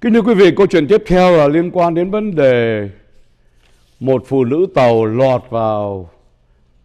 Kính thưa quý vị, câu chuyện tiếp theo là liên quan đến vấn đề một phụ nữ tàu lọt vào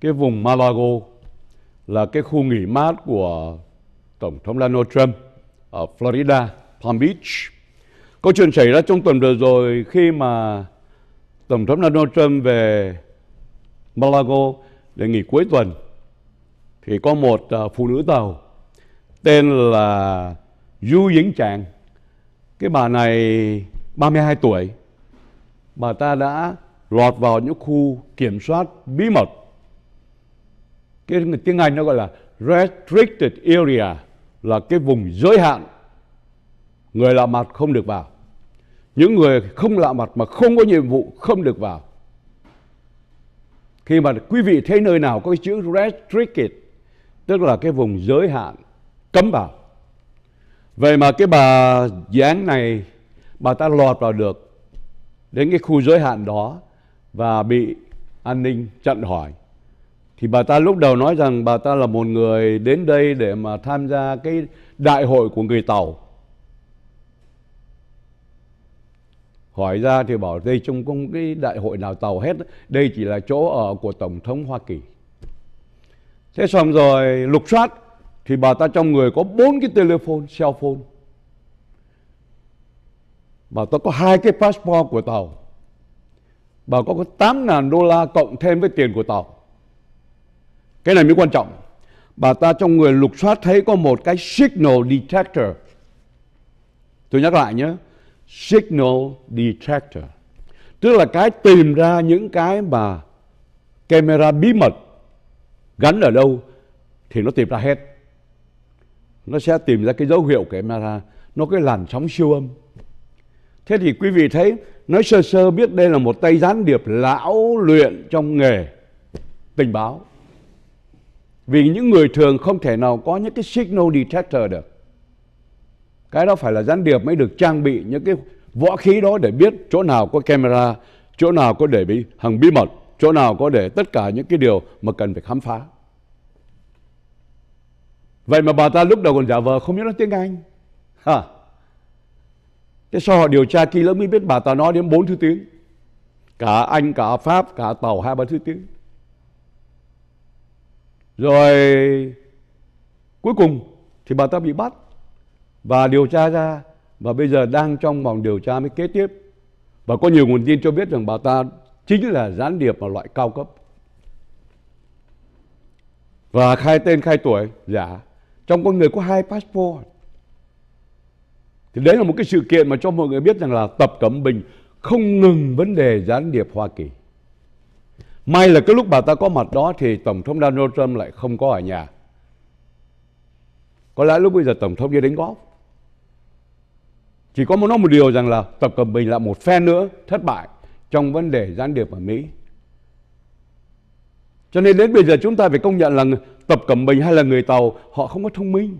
cái vùng Malago là cái khu nghỉ mát của Tổng thống Donald Trump ở Florida, Palm Beach. Câu chuyện xảy ra trong tuần vừa rồi khi mà Tổng thống Donald Trump về Malago để nghỉ cuối tuần thì có một à, phụ nữ tàu tên là Du Yến Trạng. Cái bà này 32 tuổi. Bà ta đã lọt vào những khu kiểm soát bí mật. Cái tiếng Anh nó gọi là restricted area, là cái vùng giới hạn. Người lạ mặt không được vào. Những người không lạ mặt mà không có nhiệm vụ không được vào. Khi mà quý vị thấy nơi nào có cái chữ restricted, tức là cái vùng giới hạn, cấm vào. Vậy mà cái bà dáng này bà ta lọt vào được đến cái khu giới hạn đó và bị an ninh chặn hỏi. Thì bà ta lúc đầu nói rằng bà ta là một người đến đây để mà tham gia cái đại hội của người Tàu. Hỏi ra thì bảo đây trong không cái đại hội nào Tàu hết, đây chỉ là chỗ ở của Tổng thống Hoa Kỳ. Thế xong rồi lục soát thì bà ta trong người có bốn cái telephone, cell phone. Bà ta có hai cái passport của tàu. Bà có 8.000 đô la cộng thêm với tiền của tàu. Cái này mới quan trọng. Bà ta trong người lục soát thấy có một cái signal detector. Tôi nhắc lại nhé. Signal detector. Tức là cái tìm ra những cái mà camera bí mật gắn ở đâu thì nó tìm ra hết nó sẽ tìm ra cái dấu hiệu của camera nó cái làn sóng siêu âm. Thế thì quý vị thấy, nói sơ sơ biết đây là một tay gián điệp lão luyện trong nghề tình báo. Vì những người thường không thể nào có những cái signal detector được. Cái đó phải là gián điệp mới được trang bị những cái võ khí đó để biết chỗ nào có camera, chỗ nào có để bị hàng bí mật, chỗ nào có để tất cả những cái điều mà cần phải khám phá. Vậy mà bà ta lúc đầu còn giả vờ không biết nói tiếng Anh. Hả? Thế sau họ điều tra kỹ lưỡng mới biết bà ta nói đến bốn thứ tiếng. Cả Anh, cả Pháp, cả Tàu hai ba thứ tiếng. Rồi cuối cùng thì bà ta bị bắt và điều tra ra và bây giờ đang trong vòng điều tra mới kế tiếp. Và có nhiều nguồn tin cho biết rằng bà ta chính là gián điệp mà loại cao cấp và khai tên khai tuổi giả trong con người có hai passport. Thì đấy là một cái sự kiện mà cho mọi người biết rằng là tập cẩm bình không ngừng vấn đề gián điệp hoa kỳ. May là cái lúc bà ta có mặt đó thì tổng thống donald trump lại không có ở nhà. Có lẽ lúc bây giờ tổng thống đi đánh góp. Chỉ có muốn nói một điều rằng là tập cận bình là một phe nữa, thất bại trong vấn đề gián điệp ở Mỹ. Cho nên đến bây giờ chúng ta phải công nhận là Tập cẩm Bình hay là người Tàu họ không có thông minh.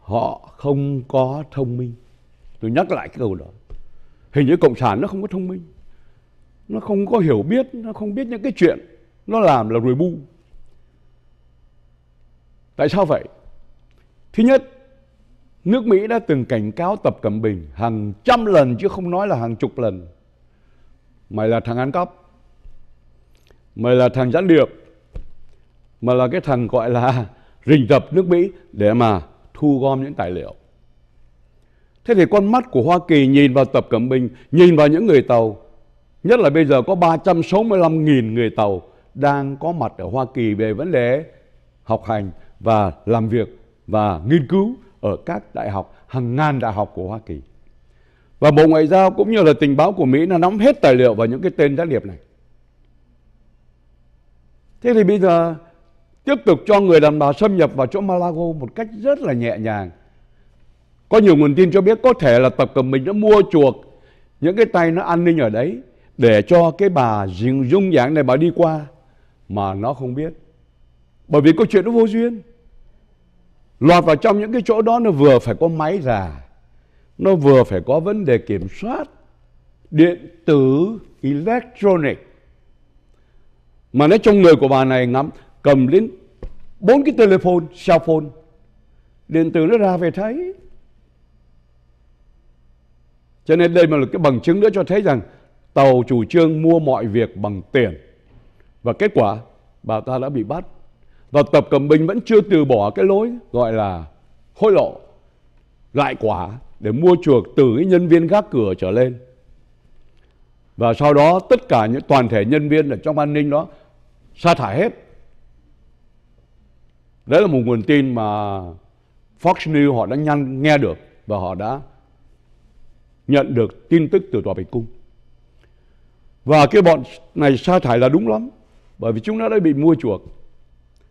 Họ không có thông minh. Tôi nhắc lại cái câu đó. Hình như Cộng sản nó không có thông minh. Nó không có hiểu biết, nó không biết những cái chuyện nó làm là rùi bu. Tại sao vậy? Thứ nhất, Nước Mỹ đã từng cảnh cáo Tập Cận Bình hàng trăm lần chứ không nói là hàng chục lần. Mày là thằng ăn cắp. Mày là thằng gián điệp. Mà là cái thằng gọi là rình rập nước Mỹ để mà thu gom những tài liệu. Thế thì con mắt của Hoa Kỳ nhìn vào Tập Cận Bình, nhìn vào những người Tàu, nhất là bây giờ có 365.000 người Tàu đang có mặt ở Hoa Kỳ về vấn đề học hành và làm việc và nghiên cứu ở các đại học, hàng ngàn đại học của Hoa Kỳ. Và Bộ Ngoại giao cũng như là tình báo của Mỹ nó nắm hết tài liệu vào những cái tên gián điệp này. Thế thì bây giờ tiếp tục cho người đàn bà xâm nhập vào chỗ Malago một cách rất là nhẹ nhàng. Có nhiều nguồn tin cho biết có thể là Tập Cận Bình đã mua chuộc những cái tay nó an ninh ở đấy để cho cái bà dung dạng này bà đi qua, mà nó không biết. Bởi vì câu chuyện nó vô duyên lọt vào trong những cái chỗ đó nó vừa phải có máy già, nó vừa phải có vấn đề kiểm soát điện tử electronic mà nói trong người của bà này ngắm cầm đến bốn cái telephone cell phone điện tử nó ra về thấy Cho nên đây mà là cái bằng chứng nữa cho thấy rằng tàu chủ trương mua mọi việc bằng tiền. Và kết quả bà ta đã bị bắt. Và Tập Cận Bình vẫn chưa từ bỏ cái lối gọi là hối lộ, lại quả để mua chuộc từ cái nhân viên gác cửa trở lên. Và sau đó tất cả những toàn thể nhân viên ở trong an ninh đó sa thải hết. Đấy là một nguồn tin mà Fox News họ đã nhanh nghe được và họ đã nhận được tin tức từ tòa bạch cung. Và cái bọn này sa thải là đúng lắm, bởi vì chúng nó đã bị mua chuộc.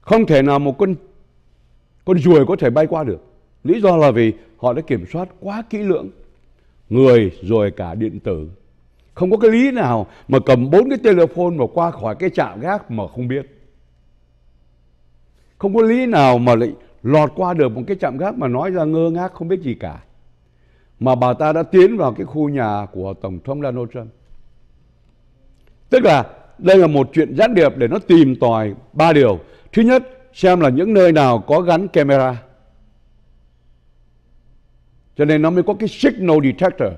Không thể nào một con con ruồi có thể bay qua được. Lý do là vì họ đã kiểm soát quá kỹ lưỡng người rồi cả điện tử. Không có cái lý nào mà cầm bốn cái telephone mà qua khỏi cái trạm gác mà không biết. Không có lý nào mà lại lọt qua được một cái trạm gác mà nói ra ngơ ngác không biết gì cả. Mà bà ta đã tiến vào cái khu nhà của Tổng thống Donald Trump. Tức là đây là một chuyện gián điệp để nó tìm tòi ba điều. Thứ nhất, xem là những nơi nào có gắn camera. Cho nên nó mới có cái signal detector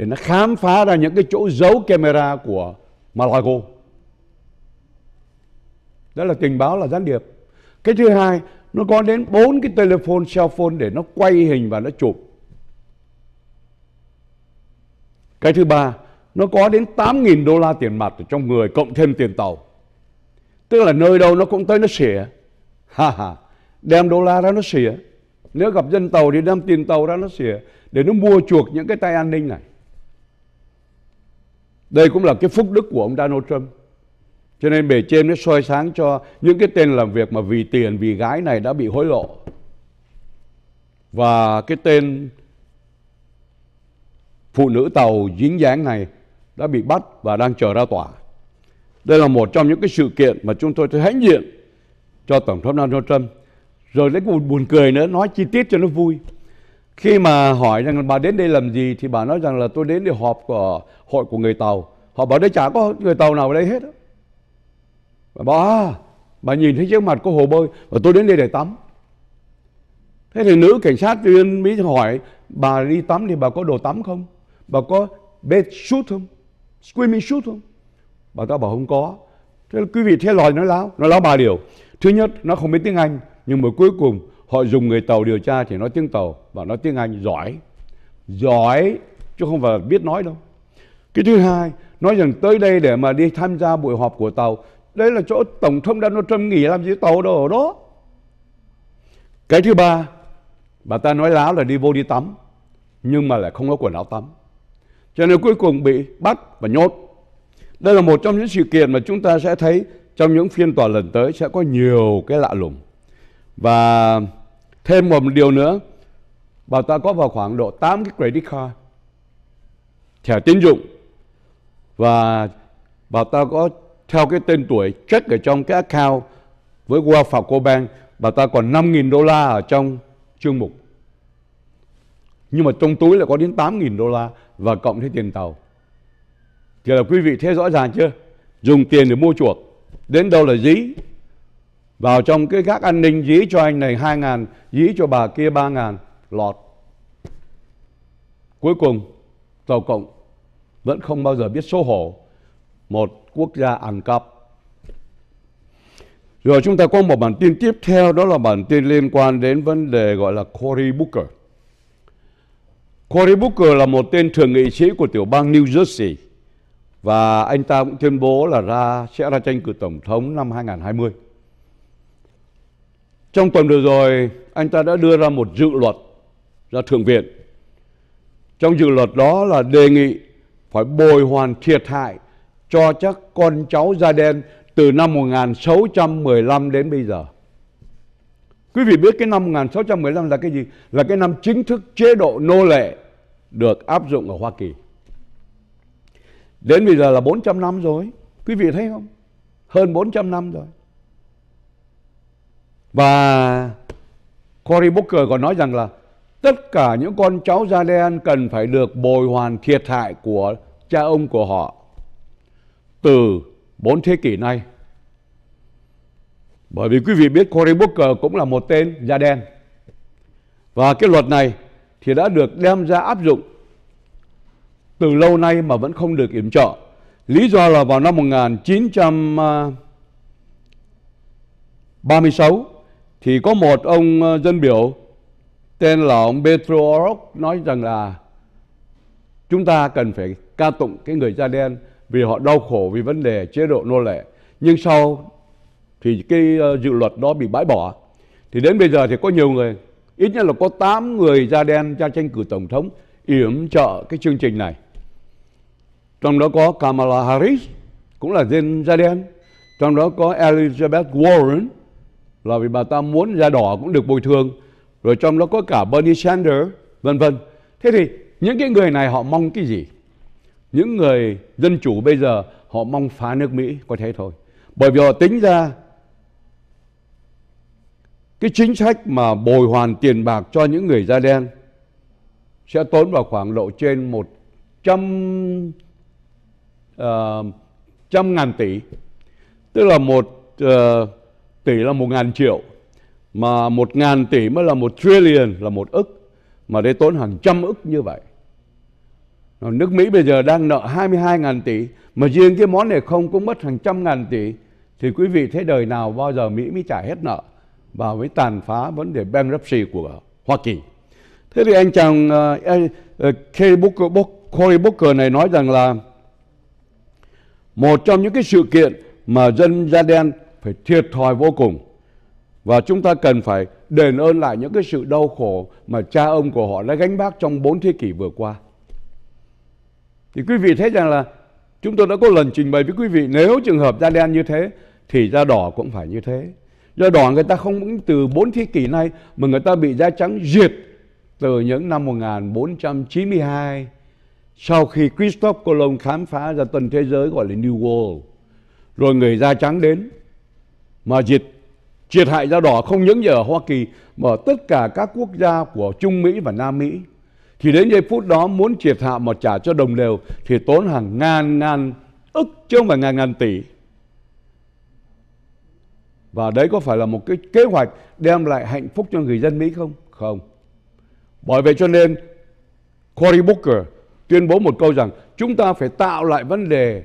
để nó khám phá ra những cái chỗ giấu camera của Malago. Đó là tình báo là gián điệp. Cái thứ hai, nó có đến bốn cái telephone, cell phone để nó quay hình và nó chụp. Cái thứ ba, nó có đến 8.000 đô la tiền mặt ở trong người cộng thêm tiền tàu. Tức là nơi đâu nó cũng tới nó xỉa. Ha ha, đem đô la ra nó xỉa. Nếu gặp dân tàu thì đem tiền tàu ra nó xỉa để nó mua chuộc những cái tay an ninh này. Đây cũng là cái phúc đức của ông Donald Trump. Cho nên bề trên nó soi sáng cho những cái tên làm việc mà vì tiền, vì gái này đã bị hối lộ. Và cái tên phụ nữ tàu dính dáng này đã bị bắt và đang chờ ra tòa. Đây là một trong những cái sự kiện mà chúng tôi thấy hãnh diện cho Tổng thống Donald Trump. Rồi lấy một buồn cười nữa, nói chi tiết cho nó vui. Khi mà hỏi rằng bà đến đây làm gì thì bà nói rằng là tôi đến để họp của hội của người Tàu. Họ bảo đây chả có người Tàu nào ở đây hết. Bà bảo à, bà nhìn thấy trước mặt có hồ bơi và tôi đến đây để tắm. Thế thì nữ cảnh sát viên Mỹ hỏi bà đi tắm thì bà có đồ tắm không? Bà có bed suit không? Swimming suit không? Bà ta bảo không có. Thế là quý vị theo lòi nó láo. Nó láo ba điều. Thứ nhất, nó không biết tiếng Anh. Nhưng mà cuối cùng họ dùng người Tàu điều tra thì nói tiếng Tàu và nói tiếng Anh giỏi. Giỏi chứ không phải biết nói đâu. Cái thứ hai, nói rằng tới đây để mà đi tham gia buổi họp của Tàu. Đây là chỗ Tổng thống Donald Trump nghỉ làm gì Tàu đâu ở đó. Cái thứ ba, bà ta nói láo là đi vô đi tắm. Nhưng mà lại không có quần áo tắm. Cho nên cuối cùng bị bắt và nhốt. Đây là một trong những sự kiện mà chúng ta sẽ thấy trong những phiên tòa lần tới sẽ có nhiều cái lạ lùng. Và thêm một điều nữa, bà ta có vào khoảng độ 8 cái credit card, thẻ tín dụng. Và bà ta có theo cái tên tuổi check ở trong cái account với Wells Fargo Bank, bà ta còn 5.000 đô la ở trong chương mục. Nhưng mà trong túi là có đến 8.000 đô la và cộng thêm tiền tàu. Thì là quý vị thấy rõ ràng chưa? Dùng tiền để mua chuộc. Đến đâu là dí. Vào trong cái gác an ninh dí cho anh này 2 ngàn, dí cho bà kia 3 ngàn, lọt. Cuối cùng, Tàu Cộng vẫn không bao giờ biết xấu hổ một quốc gia ăn cắp. Rồi chúng ta có một bản tin tiếp theo đó là bản tin liên quan đến vấn đề gọi là Cory Booker. Cory Booker là một tên thường nghị sĩ của tiểu bang New Jersey và anh ta cũng tuyên bố là ra sẽ ra tranh cử tổng thống năm 2020. Trong tuần vừa rồi, anh ta đã đưa ra một dự luật ra thượng viện. Trong dự luật đó là đề nghị phải bồi hoàn thiệt hại cho chắc con cháu da đen từ năm 1615 đến bây giờ. Quý vị biết cái năm 1615 là cái gì? Là cái năm chính thức chế độ nô lệ được áp dụng ở Hoa Kỳ. Đến bây giờ là 400 năm rồi. Quý vị thấy không? Hơn 400 năm rồi. Và Cory Booker còn nói rằng là tất cả những con cháu da đen cần phải được bồi hoàn thiệt hại của cha ông của họ từ bốn thế kỷ nay. Bởi vì quý vị biết Cory Booker cũng là một tên da đen. Và cái luật này thì đã được đem ra áp dụng từ lâu nay mà vẫn không được yểm trợ. Lý do là vào năm 1936 thì có một ông ờ, dân biểu tên là ông Petro Orok nói rằng là chúng ta cần phải ca tụng cái người da đen vì họ đau khổ vì vấn đề chế độ nô lệ. Nhưng sau thì cái ờ, dự luật đó bị bãi bỏ. Thì đến bây giờ thì có nhiều người, ít nhất là có 8 người da đen ra tranh cử tổng thống yểm trợ cái chương trình này. Trong đó có Kamala Harris, cũng là dân da đen. Trong đó có Elizabeth Warren, là vì bà ta muốn da đỏ cũng được bồi thường. Rồi trong đó có cả Bernie Sanders, vân vân. Thế thì những cái người này họ mong cái gì? Những người dân chủ bây giờ họ mong phá nước Mỹ, có thế thôi. Bởi vì họ tính ra cái chính sách mà bồi hoàn tiền bạc cho những người da đen sẽ tốn vào khoảng độ trên một trăm uh, trăm ngàn tỷ tức là một uh, tỷ là một ngàn triệu mà một ngàn tỷ mới là một trillion là một ức mà để tốn hàng trăm ức như vậy nước Mỹ bây giờ đang nợ 22 ngàn tỷ mà riêng cái món này không cũng mất hàng trăm ngàn tỷ thì quý vị thấy đời nào bao giờ Mỹ mới trả hết nợ và mới tàn phá vấn đề bankruptcy của Hoa Kỳ. Thế thì anh chàng uh, uh, Booker, Cory Booker này nói rằng là một trong những cái sự kiện mà dân da đen phải thiệt thòi vô cùng và chúng ta cần phải đền ơn lại những cái sự đau khổ mà cha ông của họ đã gánh vác trong bốn thế kỷ vừa qua. Thì quý vị thấy rằng là chúng tôi đã có lần trình bày với quý vị, nếu trường hợp da đen như thế, thì da đỏ cũng phải như thế. Da đỏ người ta không những từ bốn thế kỷ nay mà người ta bị da trắng diệt từ những năm 1492 sau khi Christophe Colomb khám phá ra tuần thế giới gọi là New World. Rồi người da trắng đến mà diệt, triệt hại da đỏ không những ở Hoa Kỳ, mà ở tất cả các quốc gia của Trung Mỹ và Nam Mỹ. Thì đến giây phút đó muốn triệt hạ mà trả cho đồng đều thì tốn hàng ngàn ngàn, ức chứ không phải ngàn ngàn tỷ. Và đấy có phải là một cái kế hoạch đem lại hạnh phúc cho người dân Mỹ không? Không. Bởi vậy cho nên, Cory Booker tuyên bố một câu rằng chúng ta phải tạo lại vấn đề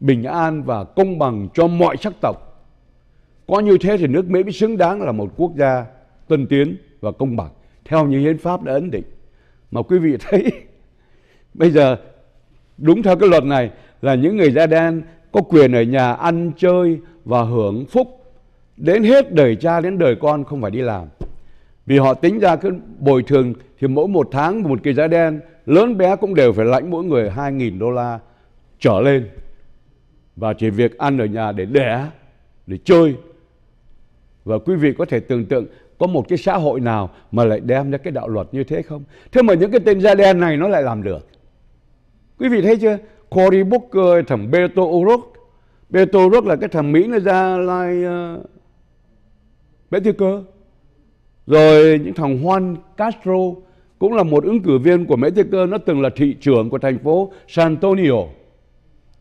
bình an và công bằng cho mọi sắc tộc. Có như thế thì nước Mỹ mới xứng đáng là một quốc gia tân tiến và công bằng theo như hiến pháp đã ấn định. Mà quý vị thấy bây giờ đúng theo cái luật này là những người da đen có quyền ở nhà ăn chơi và hưởng phúc đến hết đời cha đến đời con không phải đi làm. Vì họ tính ra cái bồi thường thì mỗi một tháng một cái da đen lớn bé cũng đều phải lãnh mỗi người 2.000 đô la trở lên. Và chỉ việc ăn ở nhà để đẻ, để chơi. Và quý vị có thể tưởng tượng có một cái xã hội nào mà lại đem ra cái đạo luật như thế không? Thế mà những cái tên da đen này nó lại làm được. Quý vị thấy chưa? Cory Booker, thằng Beto O'Rourke. Beto O'Rourke là cái thằng Mỹ nó ra lai uh, ờ, cơ, Rồi những thằng Juan Castro cũng là một ứng cử viên của Mexico, nó từng là thị trưởng của thành phố San Antonio.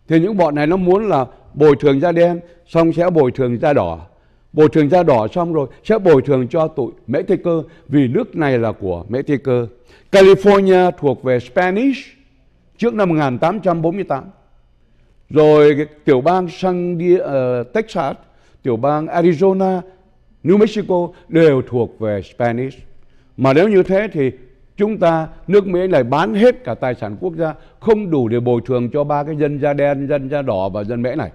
Thì những bọn này nó muốn là bồi thường da đen, xong sẽ bồi thường da đỏ. Bồi thường da đỏ xong rồi sẽ bồi thường cho tụi Mexico vì nước này là của Mexico. California thuộc về Spanish trước năm 1848. Rồi tiểu bang San Diego, uh, Texas, tiểu bang Arizona, New Mexico đều thuộc về Spanish. Mà nếu như thế thì chúng ta nước Mỹ lại bán hết cả tài sản quốc gia không đủ để bồi thường cho ba cái dân da đen, dân da đỏ và dân mễ này.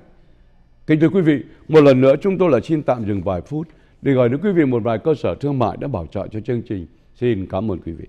Kính thưa quý vị, một lần nữa chúng tôi là xin tạm dừng vài phút để gọi đến quý vị một vài cơ sở thương mại đã bảo trợ cho chương trình. Xin cảm ơn quý vị.